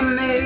amazing.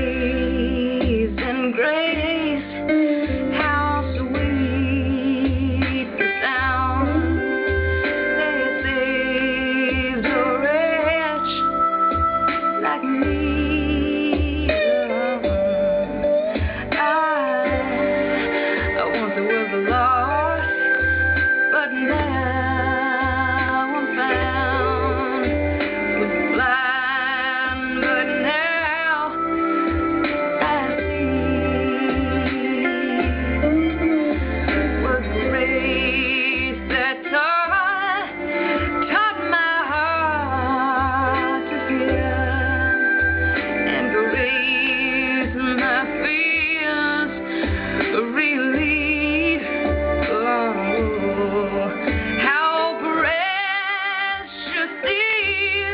see